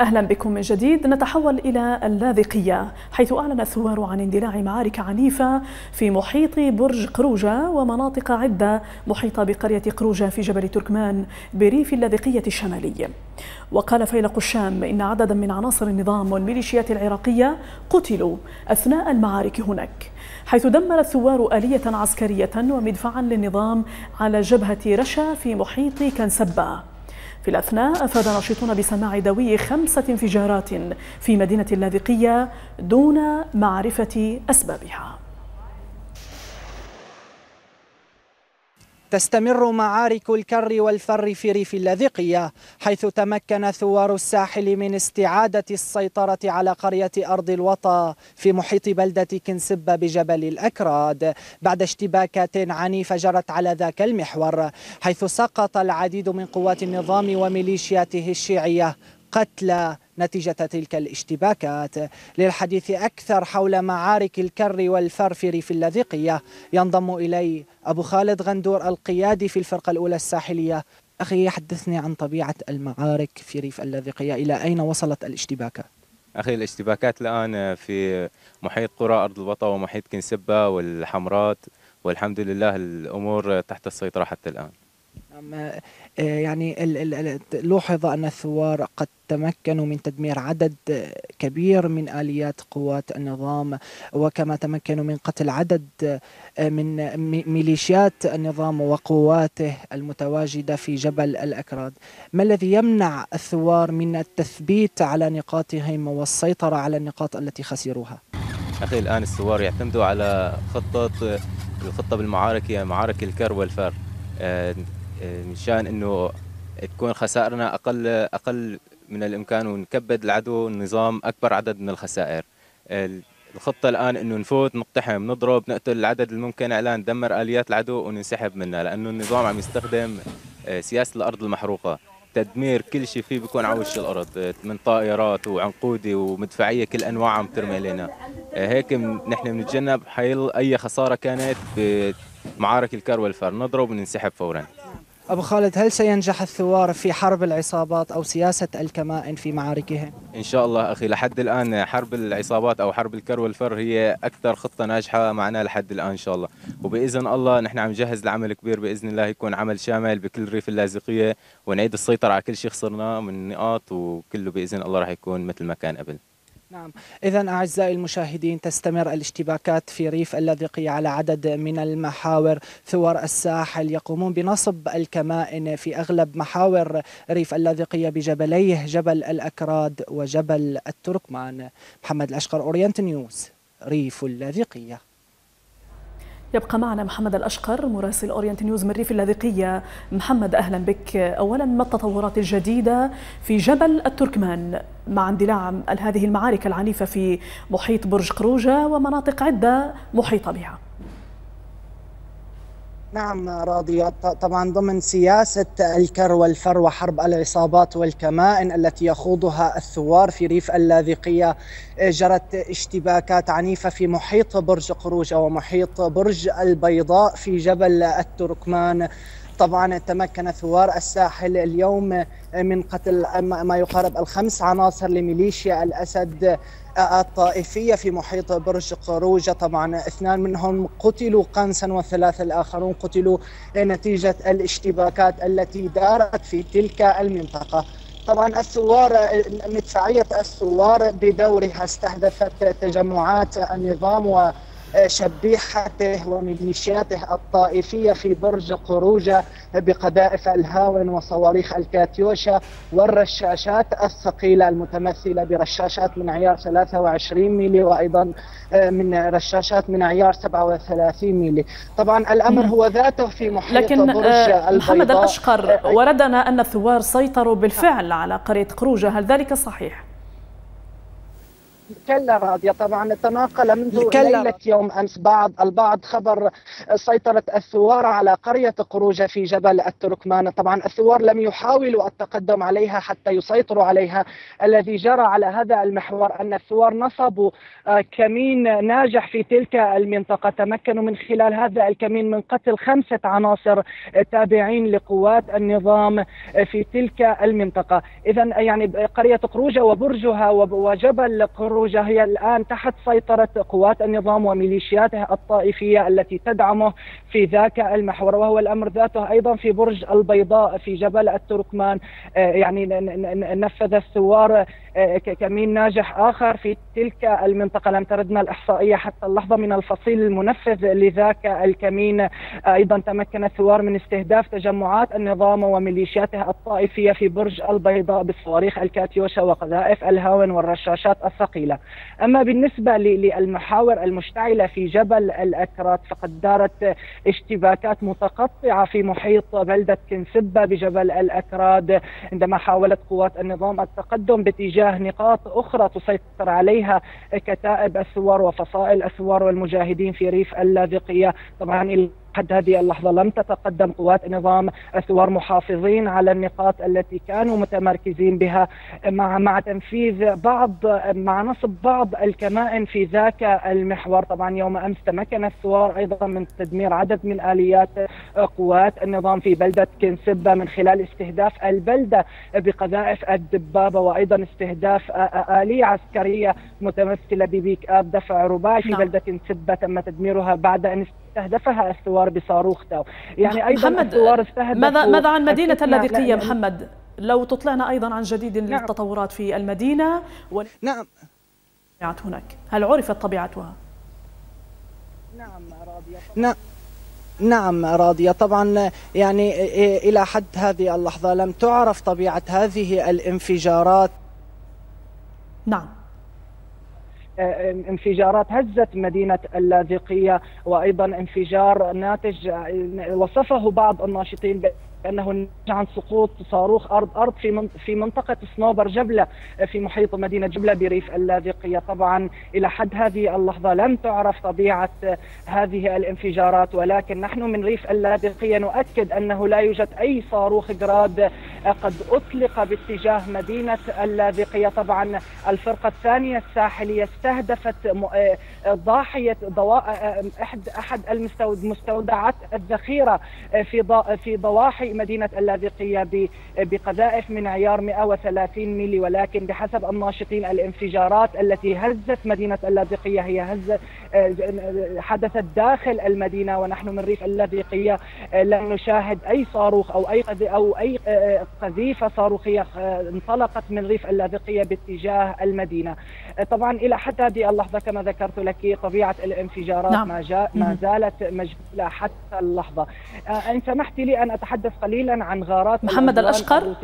أهلا بكم من جديد. نتحول إلى اللاذقية حيث أعلن الثوار عن اندلاع معارك عنيفة في محيط برج قروجة ومناطق عدة محيطة بقرية قروجة في جبل تركمان بريف اللاذقية الشمالي. وقال فيلق الشام إن عددا من عناصر النظام والميليشيات العراقية قتلوا أثناء المعارك هناك حيث دمر الثوار آلية عسكرية ومدفعا للنظام على جبهة رشا في محيط كنسبة. في الأثناء أفاد ناشطون بسماع دوي خمسة انفجارات في مدينة اللاذقية دون معرفة أسبابها. تستمر معارك الكر والفر في ريف اللاذقية حيث تمكن ثوار الساحل من استعادة السيطرة على قرية أرض الوطا في محيط بلدة كنسبة بجبل الأكراد. بعد اشتباكات عنيفة جرت على ذاك المحور حيث سقط العديد من قوات النظام وميليشياته الشيعية قتلى نتيجة تلك الاشتباكات. للحديث أكثر حول معارك الكر والفرفر في اللاذقية ينضم إلي أبو خالد غندور القيادي في الفرقة الأولى الساحلية. أخي حدثني عن طبيعة المعارك في ريف اللاذقية إلى أين وصلت الاشتباكات أخي الاشتباكات الآن في محيط قرى أرض الوطا ومحيط كنسبة والحمرات. والحمد لله الأمور تحت السيطرة حتى الآن. نعم، يعني لوحظ أن الثوار قد تمكنوا من تدمير عدد كبير من آليات قوات النظام وكما تمكنوا من قتل عدد من ميليشيات النظام وقواته المتواجدة في جبل الأكراد. ما الذي يمنع الثوار من التثبيت على نقاطهم والسيطرة على النقاط التي خسروها؟ أخي الآن الثوار يعتمدوا على خطة الخطة بالمعارك هي معارك الكر والفر. آه، مشان إنه تكون خسائرنا أقل أقل من الإمكان ونكبد العدو النظام أكبر عدد من الخسائر. الخطة الآن إنه نفوت نقتحم نضرب نقتل العدد الممكن إعلان ندمر آليات العدو وننسحب منها لأنه النظام عم يستخدم آه، سياسة الأرض المحروقة. تدمير كل شيء فيه بيكون على وش الأرض من طائرات وعنقودي ومدفعية كل أنواع عم ترمي علينا. آه، هيك نحن بنتجنب حيل أي خسارة كانت بمعارك الكر والفر نضرب وننسحب فورا. أبو خالد هل سينجح الثوار في حرب العصابات أو سياسة الكمائن في معاركهم؟ إن شاء الله أخي لحد الآن حرب العصابات أو حرب الكر والفر هي أكثر خطة ناجحة معنا لحد الآن إن شاء الله وبإذن الله نحن عم نجهز لعمل كبير بإذن الله يكون عمل شامل بكل ريف اللاذقية ونعيد السيطرة على كل شيء خسرناه من نقاط وكله بإذن الله راح يكون مثل ما كان قبل نعم. إذا أعزائي المشاهدين تستمر الاشتباكات في ريف اللاذقية على عدد من المحاور ثوار الساحل يقومون بنصب الكمائن في أغلب محاور ريف اللاذقية بجبليه جبل الأكراد وجبل التركمان. محمد الأشقر أورينت نيوز ريف اللاذقية يبقى معنا محمد الأشقر مراسل أورينت نيوز من ريف اللاذقية. محمد أهلا بك. أولا ما التطورات الجديدة في جبل التركمان؟ مع اندلاع هذه المعارك العنيفة في محيط برج قروجة ومناطق عدة محيطة بها. نعم راضية طبعا ضمن سياسة الكر والفر وحرب العصابات والكمائن التي يخوضها الثوار في ريف اللاذقية جرت اشتباكات عنيفة في محيط برج قروجة ومحيط برج البيضاء في جبل التركمان. طبعا تمكن ثوار الساحل اليوم من قتل ما يقارب الخمس عناصر لميليشيا الأسد. الطائفية في محيط برج قروجة. طبعا اثنان منهم قتلوا قنصا والثلاثة الآخرون قتلوا نتيجة الاشتباكات التي دارت في تلك المنطقة. طبعا الثوار مدفعية الثوار بدورها استهدفت تجمعات النظام و شبيحته وميليشياته الطائفية في برج قروجة بقذائف الهاون وصواريخ الكاتيوشا والرشاشات الثقيلة المتمثلة برشاشات من عيار 23 ميلي وأيضا آه، من رشاشات من عيار 37 ميلي. طبعا الأمر هو ذاته في محيط لكن برج آه، محمد الأشقر آه، وردنا أن الثوار سيطروا بالفعل على قرية قروجة هل ذلك صحيح؟ كلا راضية طبعا تناقل منذ ليلة يوم أمس بعض البعض خبر سيطرة الثوار على قرية قروجة في جبل التركمان. طبعا الثوار لم يحاولوا التقدم عليها حتى يسيطروا عليها. الذي جرى على هذا المحور أن الثوار نصبوا آه، كمين ناجح في تلك المنطقة. تمكنوا من خلال هذا الكمين من قتل خمسة عناصر تابعين لقوات النظام في تلك المنطقة. إذا يعني قرية قروجة وبرجها وجبل قروجة هي الآن تحت سيطرة قوات النظام وميليشياته الطائفية التي تدعمه في ذاك المحور وهو الأمر ذاته أيضا في برج البيضاء في جبل التركمان. آه، يعني نفذ الثوار آه، كمين ناجح آخر في تلك المنطقة. لم تردنا الإحصائية حتى اللحظة من الفصيل المنفذ لذاك الكمين. أيضا تمكن الثوار من استهداف تجمعات النظام وميليشياته الطائفية في برج البيضاء بالصواريخ الكاتيوشا وقذائف الهاون والرشاشات الثقيلة. أما بالنسبة للمحاور المشتعلة في جبل الأكراد فقد دارت اشتباكات متقطعة في محيط بلدة كنسبة بجبل الأكراد عندما حاولت قوات النظام التقدم باتجاه نقاط أخرى تسيطر عليها كتائب الثوار وفصائل الثوار والمجاهدين في ريف اللاذقية. طبعا حتى هذه اللحظة لم تتقدم قوات نظام الثوار محافظين على النقاط التي كانوا متمركزين بها مع مع تنفيذ بعض مع نصب بعض الكمائن في ذاك المحور طبعا يوم أمس تمكن الثوار أيضا من تدمير عدد من آليات قوات النظام في بلدة كنسبه من خلال استهداف البلدة بقذائف الدبابة وأيضا استهداف آلية عسكرية متمثلة ببيك آب دفع رباعي في نعم. بلدة كنسبه تم تدميرها بعد أن استهدفها الثوار بصاروخ تاو. يعني أيضا محمد الثوار استهدفوا ماذا ماذا عن مدينة اللاذقيه محمد لو تطلعنا أيضا عن جديد نعم. للتطورات في المدينة و... نعم. هناك. هل عرفت طبيعتها؟ نعم راضية. نعم. نعم راضية. طبعا يعني إلى حد هذه اللحظة لم تعرف طبيعة هذه الانفجارات. نعم. انفجارات هزت مدينة اللاذقية وأيضا انفجار ناتج وصفه بعض الناشطين كانه عن سقوط صاروخ أرض أرض في في منطقة صنوبر جبلة في محيط مدينة جبلة بريف اللاذقية. طبعا إلى حد هذه اللحظة لم تعرف طبيعة هذه الانفجارات ولكن نحن من ريف اللاذقية نؤكد أنه لا يوجد أي صاروخ جراد قد أطلق باتجاه مدينة اللاذقية. طبعا الفرقة الثانية الساحلية استهدفت ضاحية احد أحد المستودعات الذخيرة في في ضواحي مدينة اللاذقية بقذائف من عيار 130 ملي ولكن بحسب الناشطين الانفجارات التي هزت مدينة اللاذقية هي هزت حدثت داخل المدينة. ونحن من ريف اللاذقية لم نشاهد أي صاروخ أو أي أو أي قذيفة صاروخية انطلقت من ريف اللاذقية باتجاه المدينة طبعا إلى حتى هذه اللحظة كما ذكرت لك طبيعة الانفجارات نعم. ما, جاء ما زالت مجهولة حتى اللحظة إن سمحت لي أن أتحدث قليلا عن غارات محمد الأشقر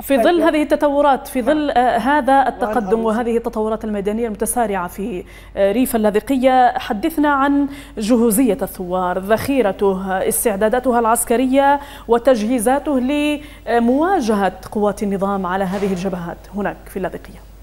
في ظل هذه التطورات في ظل نعم. آه، هذا التقدم وهذه التطورات الميدانية المتسارعة في آه، ريف اللاذقية حدثنا عن جهوزية الثوار ذخيرته استعداداتها العسكرية وتجهيزاته لمواجهة قوات النظام على هذه الجبهات هناك في اللاذقية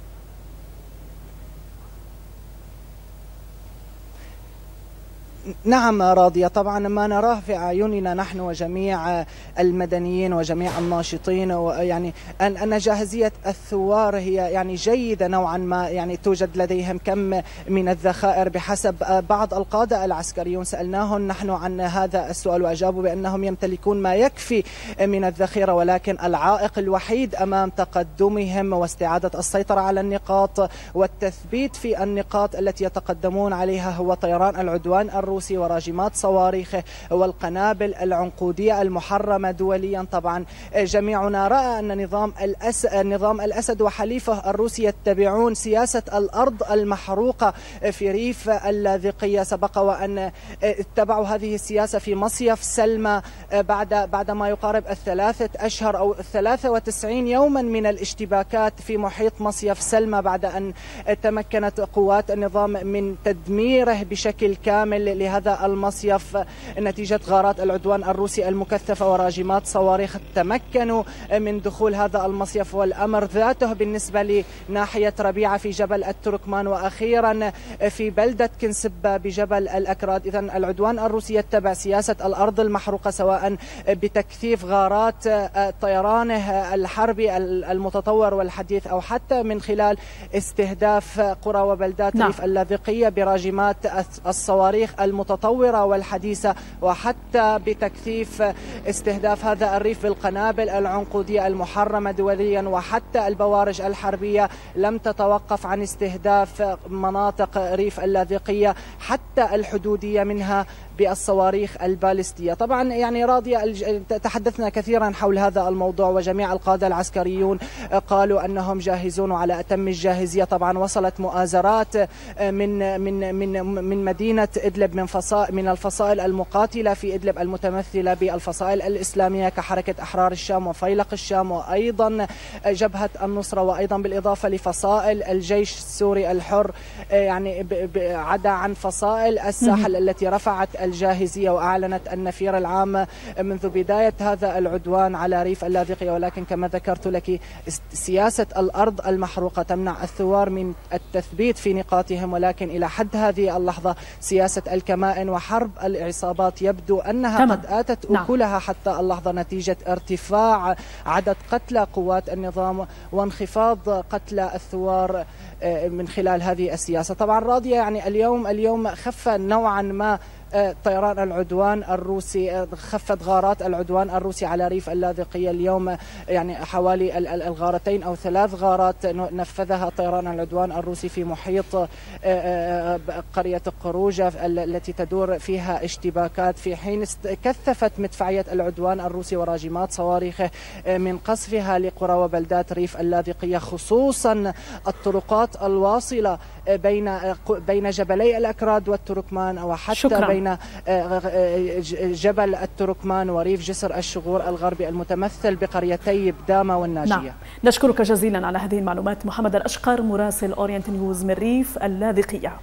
نعم راضية طبعا ما نراه في أعيننا نحن وجميع المدنيين وجميع الناشطين يعني أن جاهزية الثوار هي يعني جيدة نوعا ما يعني توجد لديهم كم من الذخائر بحسب بعض القادة العسكريون. سألناهم نحن عن هذا السؤال وأجابوا بأنهم يمتلكون ما يكفي من الذخيرة ولكن العائق الوحيد أمام تقدمهم واستعادة السيطرة على النقاط والتثبيت في النقاط التي يتقدمون عليها هو طيران العدوان الروسي. الروسي وراجمات صواريخه والقنابل العنقودية المحرمة دوليا طبعا. جميعنا رأى أن نظام الأسد, نظام الأسد وحليفه الروسي يتبعون سياسة الأرض المحروقة في ريف اللاذقية. سبق وأن اتبعوا هذه السياسة في مصيف سلمى بعد بعد ما يقارب الثلاثة أشهر أو الثلاثة وتسعين يوما من الاشتباكات في محيط مصيف سلمى بعد أن تمكنت قوات النظام من تدميره بشكل كامل لهذا المصيف. نتيجة غارات العدوان الروسي المكثفة وراجمات صواريخ تمكنوا من دخول هذا المصيف والأمر ذاته بالنسبة لناحية ربيعة في جبل التركمان. وأخيرا في بلدة كنسبة بجبل الأكراد. إذا العدوان الروسي يتبع سياسة الأرض المحروقة سواء بتكثيف غارات طيرانه الحربي المتطور والحديث أو حتى من خلال استهداف قرى وبلدات نعم. ريف اللاذقية براجمات الصواريخ المتطورة والحديثة وحتى بتكثيف استهداف هذا الريف بالقنابل العنقودية المحرمة دوليا وحتى البوارج الحربية لم تتوقف عن استهداف مناطق ريف اللاذقية حتى الحدودية منها بالصواريخ البالستية. طبعا يعني راضية تحدثنا كثيرا حول هذا الموضوع وجميع القادة العسكريون قالوا أنهم جاهزون وعلى أتم الجاهزية. طبعا وصلت مؤازرات من من من من مدينة إدلب من فصائل من الفصائل المقاتلة في إدلب المتمثلة بالفصائل الإسلامية كحركة أحرار الشام وفيلق الشام وأيضا جبهة النصرة وأيضا بالإضافة لفصائل الجيش السوري الحر. يعني عدا عن فصائل الساحل التي رفعت الجاهزية وأعلنت النفير العام منذ بداية هذا العدوان على ريف اللاذقية ولكن كما ذكرت لك سياسة الأرض المحروقة تمنع الثوار من التثبيت في نقاطهم ولكن إلى حد هذه اللحظة سياسة الكمائن وحرب العصابات يبدو أنها تمام. قد آتت نعم. أكلها حتى اللحظة نتيجة ارتفاع عدد قتلى قوات النظام وانخفاض قتلى الثوار آه، من خلال هذه السياسة طبعا راضية يعني اليوم اليوم خف نوعا ما طيران العدوان الروسي خفت غارات العدوان الروسي على ريف اللاذقية اليوم يعني حوالي الغارتين أو ثلاث غارات نفذها طيران العدوان الروسي في محيط آه، آه، قرية قروجة التي تدور فيها اشتباكات في حين كثفت مدفعية العدوان الروسي وراجمات صواريخه آه، من قصفها لقرى وبلدات ريف اللاذقية خصوصا الطرقات الواصلة بين بين جبلي الأكراد والتركمان وحتى شكرا. بين آه، آه، جبل التركمان وريف جسر الشغور الغربي المتمثل بقريتي بدامة والناجية نعم. نشكرك جزيلا على هذه المعلومات محمد الأشقر مراسل أورينت نيوز من ريف اللاذقية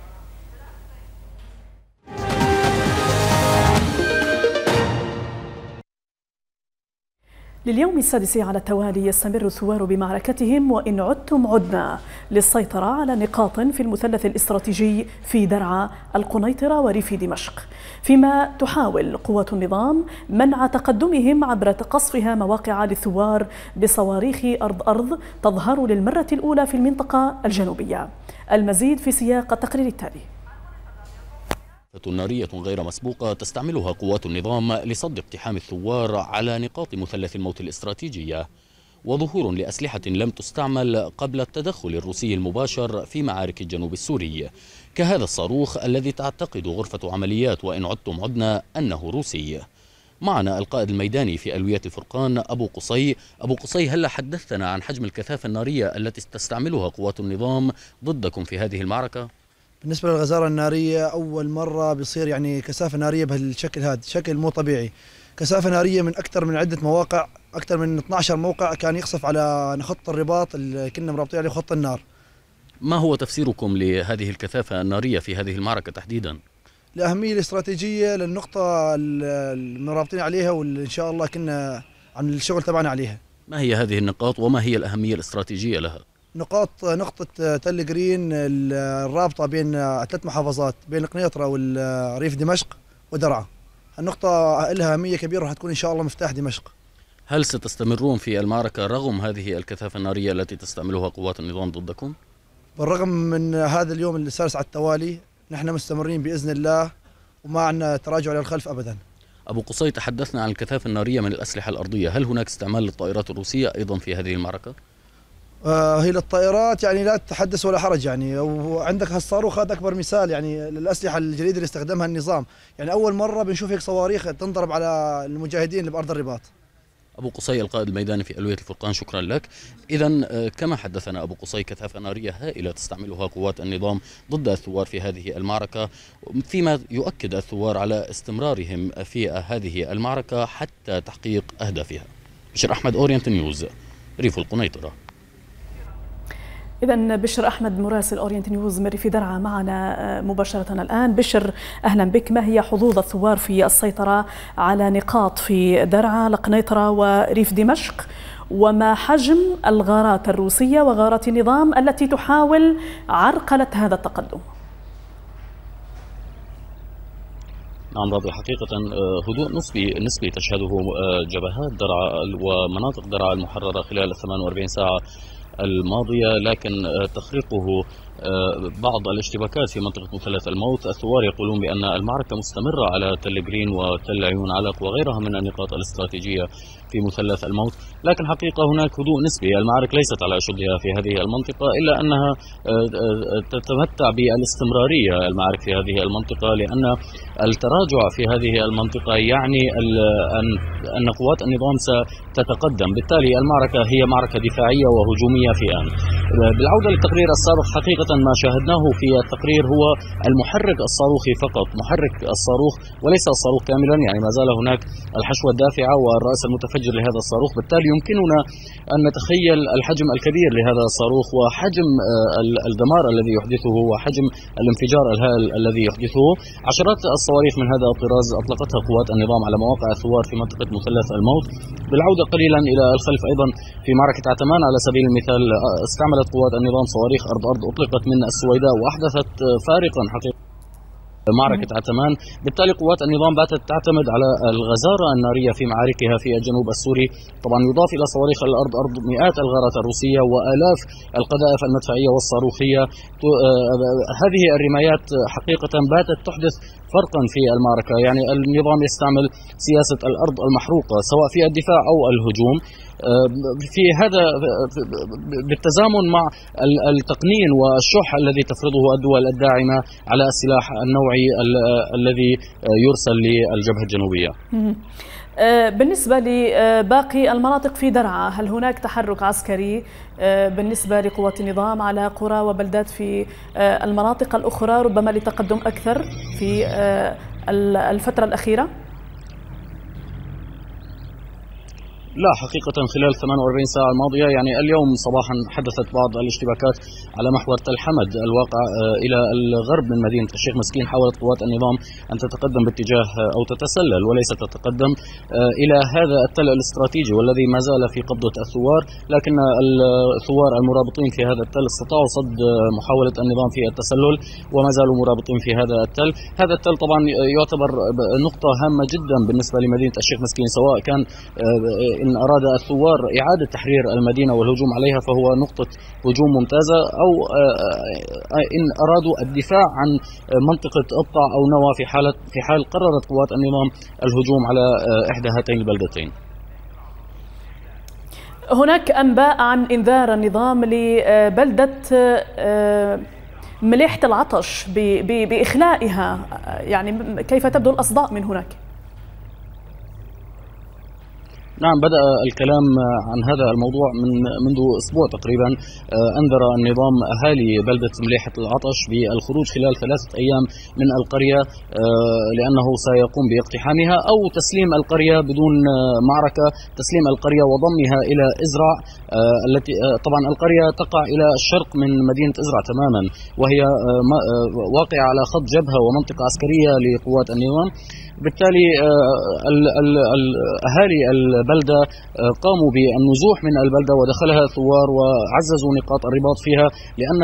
لليوم السادس على التوالي يستمر الثوار بمعركتهم وإن عدتم عدنا للسيطرة على نقاط في المثلث الاستراتيجي في درعا القنيطرة وريف دمشق فيما تحاول قوات النظام منع تقدمهم عبر قصفها مواقع للثوار بصواريخ أرض أرض تظهر للمرة الأولى في المنطقة الجنوبية. المزيد في سياق التقرير التالي. نارية غير مسبوقة تستعملها قوات النظام لصد اقتحام الثوار على نقاط مثلث الموت الاستراتيجية وظهور لأسلحة لم تستعمل قبل التدخل الروسي المباشر في معارك الجنوب السوري. كهذا الصاروخ الذي تعتقد غرفة عمليات وإن عدتم عدنا أنه روسي. معنا القائد الميداني في ألوية الفرقان أبو قصي. أبو قصي هل حدثتنا عن حجم الكثافة النارية التي تستعملها قوات النظام ضدكم في هذه المعركة؟ بالنسبة للغزارة النارية أول مرة بيصير يعني كثافة نارية بهالشكل هذا شكل مو طبيعي كثافة نارية من أكثر من عدة مواقع أكثر من 12 موقع كان يقصف على خط الرباط اللي كنا مرابطين عليه خط النار ما هو تفسيركم لهذه الكثافة النارية في هذه المعركة تحديدا؟ الأهمية الاستراتيجية للنقطة المرابطين عليها واللي إن شاء الله كنا عن الشغل تبعنا عليها ما هي هذه النقاط وما هي الأهمية الاستراتيجية لها؟ نقاط نقطة تل جرين الرابطة بين ثلاث محافظات بين قنيطرة والريف دمشق ودرعا النقطة لها أهمية كبيرة راح تكون إن شاء الله مفتاح دمشق هل ستستمرون في المعركة رغم هذه الكثافة النارية التي تستعملها قوات النظام ضدكم؟ بالرغم من هذا اليوم السادس على التوالي نحن مستمرين بإذن الله وما عندنا تراجع للخلف أبدا أبو قصي تحدثنا عن الكثافة النارية من الأسلحة الأرضية هل هناك استعمال للطائرات الروسية أيضا في هذه المعركة؟ آه هي للطائرات يعني لا تتحدث ولا حرج يعني. وعندك هالصاروخ هذا أكبر مثال يعني للأسلحة الجديدة اللي استخدمها النظام. يعني أول مرة بنشوف هيك صواريخ تنضرب على المجاهدين اللي بأرض الرباط. أبو قصي القائد الميداني في ألوية الفرقان شكرا لك. اذا آه، كما حدثنا أبو قصي كثافه ناريه هائلة تستعملها قوات النظام ضد الثوار في هذه المعركة فيما يؤكد الثوار على استمرارهم في هذه المعركة حتى تحقيق أهدافها. بشر أحمد اورينت نيوز ريف القنيطرة. إذا بشر أحمد مراسل أورينت نيوز من في درعا معنا آه، مباشرة الآن. بشر أهلا بك. ما هي حظوظ الثوار في السيطرة على نقاط في درعا؟ لقنيطرة وريف دمشق. وما حجم الغارات الروسية وغارات النظام التي تحاول عرقلة هذا التقدم؟ نعم راضي حقيقة آه، هدوء نسبي نسبي تشهده آه، جبهات درعا ومناطق درعا المحررة خلال 48 ساعة الماضية لكن تخريقه بعض الاشتباكات في منطقة مثلث الموت الثوار يقولون بأن المعركة مستمرة على تل جرين وتل عيون علق وغيرها من النقاط الاستراتيجية في مثلث الموت. لكن حقيقة هناك هدوء نسبي. المعارك ليست على أشدها في هذه المنطقة إلا أنها آه، تتمتع بالاستمرارية المعارك في هذه المنطقة لأن التراجع في هذه المنطقة يعني أن قوات النظام ستتقدم. بالتالي المعركة هي معركة دفاعية وهجومية في آن. بالعودة للتقرير السابق حقيقة ما شاهدناه في التقرير هو المحرك الصاروخي فقط محرك الصاروخ وليس الصاروخ كاملا يعني ما زال هناك الحشوة الدافعة والرأس المتفجر لهذا الصاروخ. بالتالي يمكننا أن نتخيل الحجم الكبير لهذا الصاروخ وحجم آه، الدمار الذي يحدثه وحجم الانفجار الهائل الذي يحدثه. عشرات الصواريخ من هذا الطراز أطلقتها قوات النظام على مواقع الثوار في منطقة مثلث الموت. بالعودة قليلا إلى الخلف أيضا في معركة عتمان على سبيل المثال آه، استعملت قوات النظام صواريخ أرض أرض أطلقت من السويداء وأحدثت فارقا حقيقة معركة عتمان. بالتالي قوات النظام باتت تعتمد على الغزارة النارية في معاركها في الجنوب السوري. طبعا يضاف إلى صواريخ الأرض أرض مئات الغارات الروسية وآلاف القذائف المدفعية والصاروخية. آه، هذه الرمايات حقيقة باتت تحدث فرقا في المعركة. يعني النظام يستعمل سياسة الأرض المحروقة سواء في الدفاع أو الهجوم. في هذا بالتزامن مع التقنين والشح الذي تفرضه الدول الداعمة على السلاح النوعي الذي يرسل للجبهة الجنوبية. أه، بالنسبة لباقي المناطق في درعا هل هناك تحرك عسكري؟ أه، بالنسبة لقوات النظام على قرى وبلدات في المناطق الأخرى ربما لتقدم أكثر في الفترة الأخيرة؟ لا حقيقة خلال 48 ساعة الماضية يعني اليوم صباحا حدثت بعض الاشتباكات على محور تل حمد الواقع آه، إلى الغرب من مدينة الشيخ مسكين حاولت قوات النظام أن تتقدم باتجاه آه، أو تتسلل وليس تتقدم آه، إلى هذا التل الاستراتيجي والذي ما زال في قبضة الثوار لكن الثوار المرابطين في هذا التل استطاعوا صد محاولة النظام في التسلل وما زالوا مرابطين في هذا التل. هذا التل طبعا يعتبر نقطة هامة جدا بالنسبة لمدينة الشيخ مسكين سواء كان إن أراد الثوار إعادة تحرير المدينة والهجوم عليها فهو نقطة هجوم ممتازة أو آه، آه، إن أرادوا الدفاع عن منطقة قطع أو نوى في حالة في حال قررت قوات النظام الهجوم على آه، إحدى هاتين البلدتين هناك أنباء عن إنذار النظام لبلدة مليحة العطش بإخلائها يعني كيف تبدو الأصداء من هناك؟ نعم بدأ الكلام عن هذا الموضوع من منذ أسبوع تقريبا. آه، أنذر النظام أهالي بلدة مليحة العطش بالخروج خلال ثلاثة أيام من القرية آه، لأنه سيقوم باقتحامها أو تسليم القرية بدون آه، معركة. تسليم القرية وضمها إلى إزرع التي طبعا القرية تقع إلى الشرق من مدينة إزرع تماما وهي واقعة على خط جبهة ومنطقة عسكرية لقوات النظام. بالتالي أهالي البلدة آه، قاموا بالنزوح من البلدة ودخلها ثوار وعززوا نقاط الرباط فيها لأن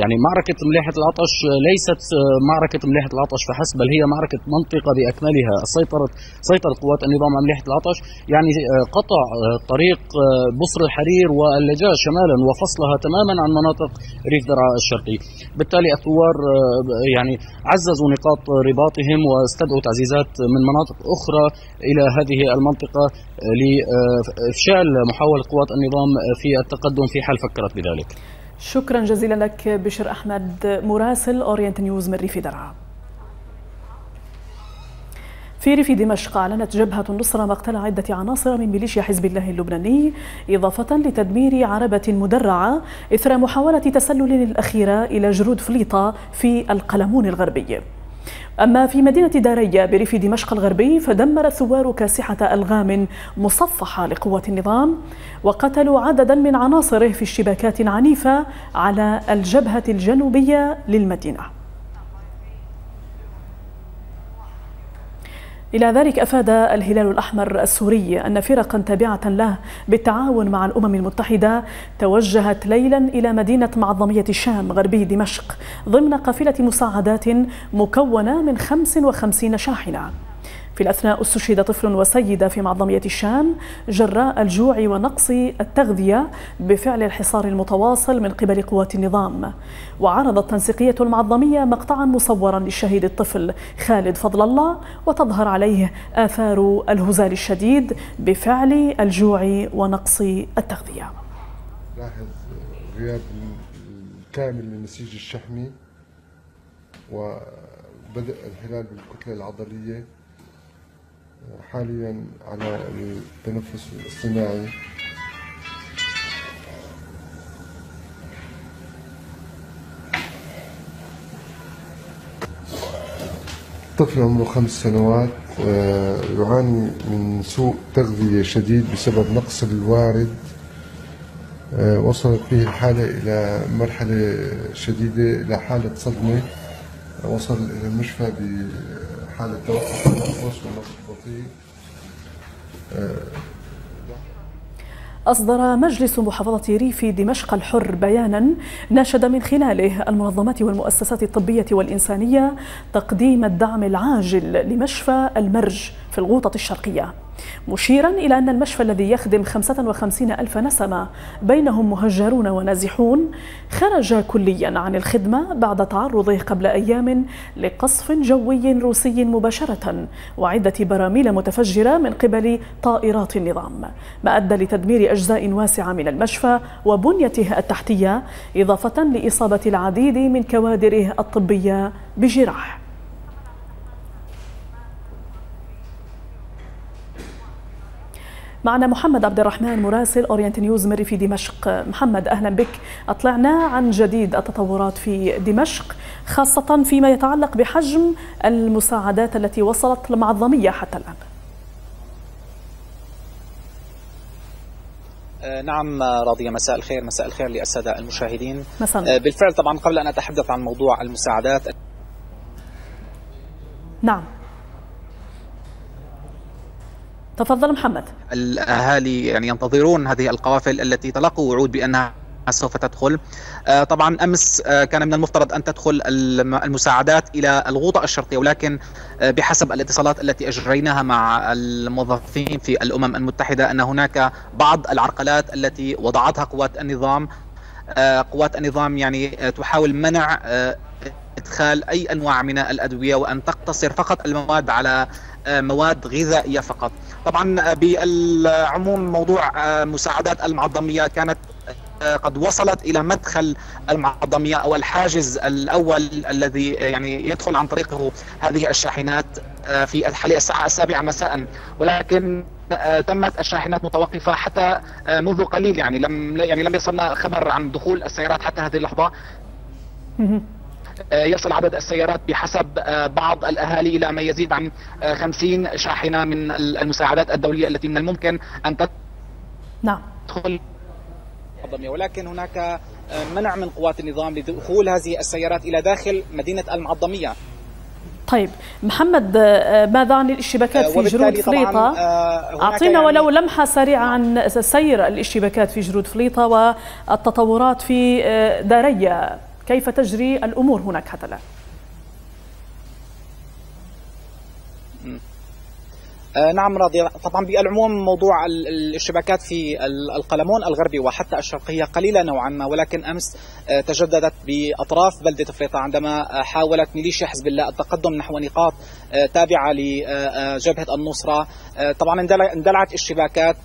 يعني معركة مليحة العطش ليست آه، معركة مليحة العطش فحسب بل هي معركة منطقة بأكملها. سيطرت سيطرت قوات النظام على مليحة العطش يعني آه، قطع طريق بصر الحرير واللجاء شمالا وفصلها تماما عن مناطق ريف درعا الشرقي. بالتالي الثوار يعني عززوا نقاط رباطهم واستدعوا تعزيزات من مناطق أخرى إلى هذه المنطقة لإفشال محاولة قوات النظام في التقدم في حال فكرت بذلك. شكرا جزيلا لك بشر أحمد مراسل أورينت نيوز من ريف درعا. في ريف دمشق أعلنت جبهة النصرة مقتل عدة عناصر من ميليشيا حزب الله اللبناني إضافة لتدمير عربة مدرعة إثر محاولة تسلل الأخيرة إلى جرود فليطة في القلمون الغربي. أما في مدينة داريا بريف دمشق الغربي فدمر الثوار كاسحة ألغام مصفحة لقوات النظام وقتلوا عددا من عناصره في اشتباكات عنيفة على الجبهة الجنوبية للمدينة. إلى ذلك أفاد الهلال الأحمر السوري أن فرقا تابعة له بالتعاون مع الأمم المتحدة توجهت ليلا إلى مدينة معظمية الشام غربي دمشق ضمن قافلة مساعدات مكونة من 55 شاحنة. في الأثناء استشهد طفل وسيدة في معظمية الشام جراء الجوع ونقص التغذية بفعل الحصار المتواصل من قبل قوات النظام. وعرضت تنسيقية المعظمية مقطعا مصورا للشهيد الطفل خالد فضل الله وتظهر عليه آثار الهزال الشديد بفعل الجوع ونقص التغذية. لاحظ غياب الكامل للنسيج الشحمي وبدء الانحلال بالكتلة العضلية حاليا على التنفس الاصطناعي طفل عمره خمس سنوات آه، يعاني من سوء تغذية شديد بسبب نقص الوارد. آه، وصلت به الحالة إلى مرحلة شديدة إلى حالة صدمة. وصل إلى المشفى حالة توقف النفس والنفس البطيء أصدر مجلس محافظة ريف دمشق الحر بيانا ناشد من خلاله المنظمات والمؤسسات الطبية والإنسانية تقديم الدعم العاجل لمشفى المرج في الغوطة الشرقية. مشيرا إلى أن المشفى الذي يخدم 55 ألف نسمة بينهم مهجرون ونازحون خرج كليا عن الخدمة بعد تعرضه قبل أيام لقصف جوي روسي مباشرة وعدة براميل متفجرة من قبل طائرات النظام ما أدى لتدمير أجزاء واسعة من المشفى وبنيته التحتية إضافة لإصابة العديد من كوادره الطبية بجراح. معنا محمد عبد الرحمن مراسل أورينت نيوز مري في دمشق. محمد أهلا بك. أطلعنا عن جديد التطورات في دمشق خاصة فيما يتعلق بحجم المساعدات التي وصلت المعظمية حتى الآن. آه، نعم راضية. مساء الخير. مساء الخير للسادة المشاهدين. مساء آه، بالفعل طبعا قبل أن أتحدث عن موضوع المساعدات. نعم. تفضل محمد. الأهالي يعني ينتظرون هذه القوافل التي تلقوا وعود بأنها سوف تدخل. آه، طبعا أمس آه، كان من المفترض أن تدخل المساعدات إلى الغوطة الشرقية ولكن آه، بحسب الاتصالات التي أجريناها مع الموظفين في الأمم المتحدة أن هناك بعض العرقلات التي وضعتها قوات النظام قوات النظام يعني تحاول منع إدخال أي أنواع من الأدوية وأن تقتصر فقط المواد على مواد غذائية فقط. طبعا بالعموم موضوع مساعدات المعظمية كانت قد وصلت إلى مدخل المعظمية أو الحاجز الأول الذي يعني يدخل عن طريقه هذه الشاحنات في حوالي الساعة السابعة مساء. ولكن تمت الشاحنات متوقفة حتى منذ قليل يعني لم يعني لم يصلنا خبر عن دخول السيارات حتى هذه اللحظة. آه، يصل عدد السيارات بحسب آه، بعض الأهالي إلى ما يزيد عن 50 آه، شاحنة من المساعدات الدولية التي من الممكن نعم تدخل. ولكن هناك منع من قوات النظام لدخول هذه السيارات إلى داخل مدينة المعظمية. طيب محمد ماذا عن الاشتباكات في جرود فليطة؟ أعطينا يعني ولو لمحة سريعة عن سير الاشتباكات في جرود فليطة والتطورات في داريا كيف تجري الأمور هناك حتى الآن؟ آه، نعم راضي. طبعا بالعموم موضوع الاشتباكات في القلمون الغربي وحتى الشرقية قليلة نوعا ما ولكن أمس آه، تجددت بأطراف بلدة فليطة عندما آه، حاولت ميليشيا حزب الله التقدم نحو نقاط تابعة لجبهة النصرة. طبعا اندلعت اشتباكات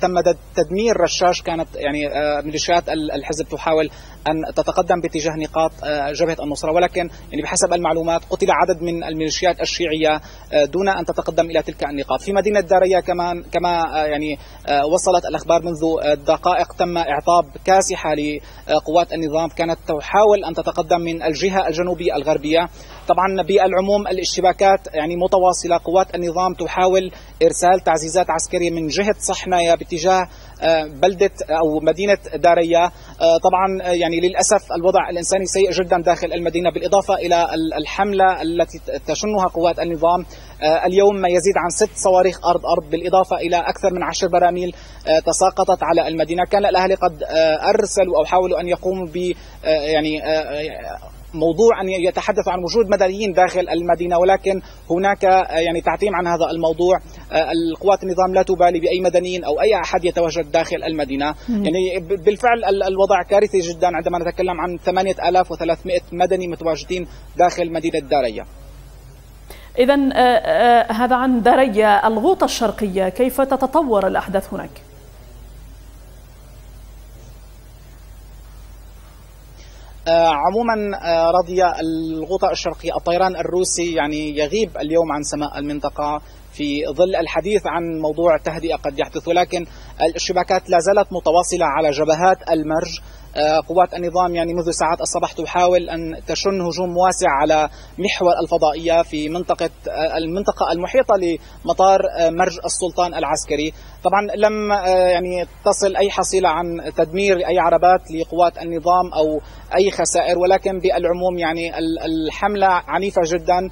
تم تدمير رشاش كانت يعني ميليشيات الحزب تحاول أن تتقدم باتجاه نقاط جبهة النصرة. ولكن يعني بحسب المعلومات قتل عدد من الميليشيات الشيعية دون أن تتقدم إلى تلك النقاط. في مدينة داريا كمان كما يعني وصلت الأخبار منذ دقائق تم إعطاب كاسحة لقوات النظام. كانت تحاول أن تتقدم من الجهة الجنوبية الغربية. طبعا بالعموم الاشتباكات يعني متواصلة. قوات النظام تحاول إرسال تعزيزات عسكرية من جهة صحنايا باتجاه آه، بلدة أو مدينة داريا. آه، طبعا آه، يعني للأسف الوضع الإنساني سيء جدا داخل المدينة بالإضافة إلى الحملة التي تشنها قوات النظام. اليوم ما يزيد عن ست صواريخ أرض أرض بالإضافة إلى أكثر من عشر براميل تساقطت على المدينة. كان الأهالي قد أرسلوا أو حاولوا أن يقوموا ب يعني موضوع أن يتحدث عن وجود مدنيين داخل المدينة ولكن هناك آه، يعني تعتيم عن هذا الموضوع. آه، القوات النظام لا تبالي بأي مدنيين أو أي أحد يتواجد داخل المدينة. يعني بالفعل الوضع كارثي جدا عندما نتكلم عن 8300 مدني متواجدين داخل مدينة داريا إذا آه، هذا عن داريا الغوطة الشرقية. كيف تتطور الأحداث هناك؟ عموما آه، رضي الغوطة الشرقية الطيران الروسي يعني يغيب اليوم عن سماء المنطقة في ظل الحديث عن موضوع تهدئة قد يحدث ولكن الاشتباكات لا زالت متواصلة على جبهات المرج. آه، قوات النظام يعني منذ ساعات الصباح تحاول أن تشن هجوم واسع على محور الفضائية في منطقة آه، المنطقة المحيطة لمطار آه، مرج السلطان العسكري، طبعا لم يعني تصل أي حصيلة عن تدمير أي عربات لقوات النظام أو أي خسائر ولكن بالعموم يعني الحملة عنيفة جدا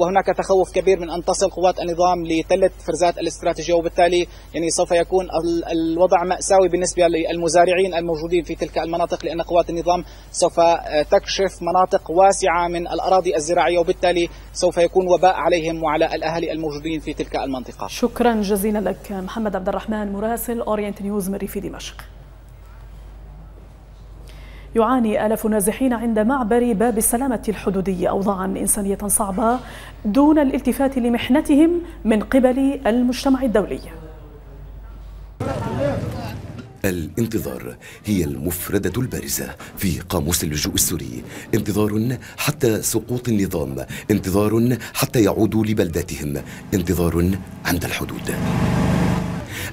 وهناك تخوف كبير من أن تصل قوات النظام لثلاث فرزات الاستراتيجية. وبالتالي يعني سوف يكون الوضع مأساوي بالنسبة للمزارعين الموجودين في تلك المناطق. المناطق لأن قوات النظام سوف آه، تكشف مناطق واسعة من الأراضي الزراعية وبالتالي سوف يكون وباء عليهم وعلى الأهالي الموجودين في تلك المنطقة. شكرا جزيلا لك محمد عبد الرحمن مراسل أورينت نيوز من ريف دمشق. يعاني آلاف النازحين عند معبر باب السلامة الحدودي أوضاعا إنسانية صعبة دون الالتفات لمحنتهم من قبل المجتمع الدولي. الانتظار هي المفردة البارزة في قاموس اللجوء السوري. انتظار حتى سقوط النظام انتظار حتى يعودوا لبلداتهم انتظار عند الحدود.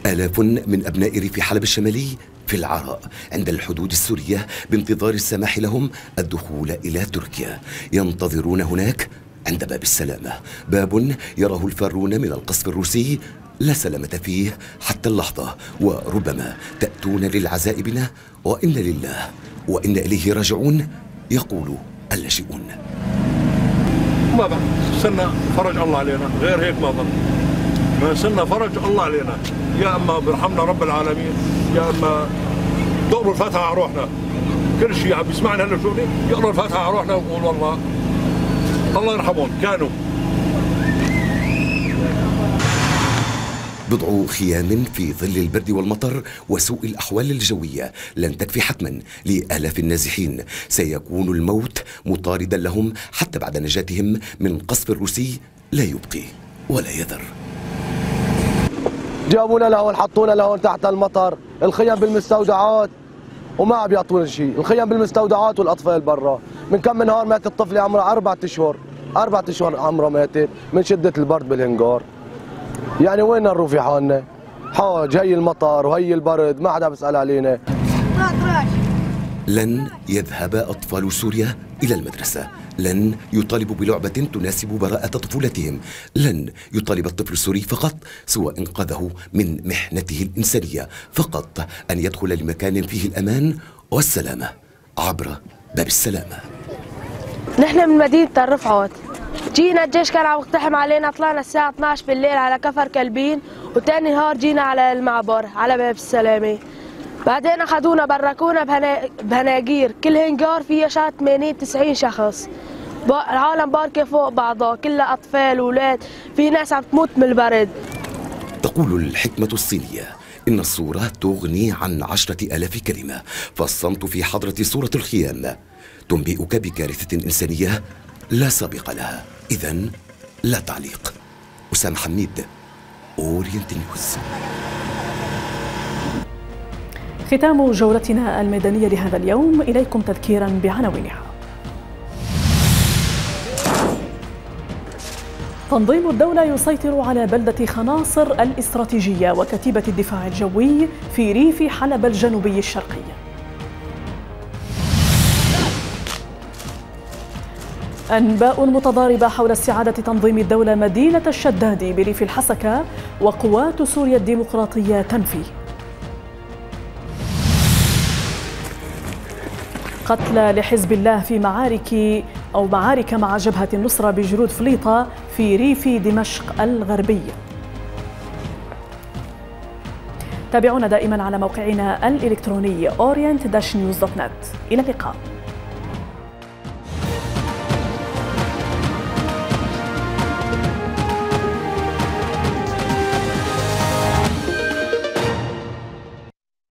آلاف من أبناء ريف حلب الشمالي في العراء عند الحدود السورية بانتظار السماح لهم الدخول إلى تركيا. ينتظرون هناك عند باب السلامة. باب يراه الفارون من القصف الروسي لا سلامة فيه حتى اللحظة. وربما تأتون للعزاء بنا وإن لله وإن إليه راجعون يقول اللاجئون. ما بعد سنة فرج الله علينا. غير هيك ما ظل ما سنة فرج الله علينا. يا أما برحمنا رب العالمين يا أما دور الفاتحة على روحنا. كل شيء عم يسمعنا هلا شو يقرا الفاتحة على روحنا ويقول والله الله يرحمهم. كانوا. بضع خيام في ظل البرد والمطر وسوء الأحوال الجوية لن تكفي حتما لآلاف النازحين. سيكون الموت مطاردا لهم حتى بعد نجاتهم من قصف الروسي لا يبقي ولا يذر. جابونا لهون حطونا لهون تحت المطر. الخيام بالمستودعات وما عم يعطونا شيء الخيام بالمستودعات والأطفال برا. من كم نهار ماتت طفله عمرها أربع أشهر. أربع أشهر عمرها ماتت من شدة البرد بالهنجار. يعني وين نروح في حالنا؟ حاج هي المطر وهي البرد ما حدا بيسأل علينا. لن يذهب أطفال سوريا إلى المدرسة. لن يطالبوا بلعبة تناسب براءة طفولتهم. لن يطالب الطفل السوري فقط سوى إنقاذه من محنته الإنسانية. فقط أن يدخل لمكان فيه الأمان والسلامة عبر باب السلامة. نحن من مدينة الرفعات جينا الجيش كان عم يقتحم علينا طلعنا الساعة 12 بالليل على كفر كلبين وتاني نهار جينا على المعبر على باب السلامة. بعدين أخذونا بركونا بهناجير كل هنجار فيها شات 80 90 شخص. العالم باركة فوق بعضها كلها أطفال وولاد في ناس عم تموت من البرد. تقول الحكمة الصينية إن الصورة تغني عن عشرة آلاف كلمة فالصمت في حضرة صورة الخيام. تنبئك بكارثة إنسانية لا سابق لها. إذا لا تعليق. أسامة حميد أورينت نيوز. ختام جولتنا الميدانية لهذا اليوم. إليكم تذكيرا بعناوينها. تنظيم الدولة يسيطر على بلدة خناصر الإستراتيجية وكتيبة الدفاع الجوي في ريف حلب الجنوبي الشرقي. أنباء متضاربة حول استعادة تنظيم الدولة مدينة الشداد بريف الحسكة وقوات سوريا الديمقراطية تنفي. قتلى لحزب الله في معارك أو معارك مع جبهة النصرة بجرود فليطة في ريف دمشق الغربي. تابعونا دائما على موقعنا الإلكتروني orient-news.net إلى اللقاء.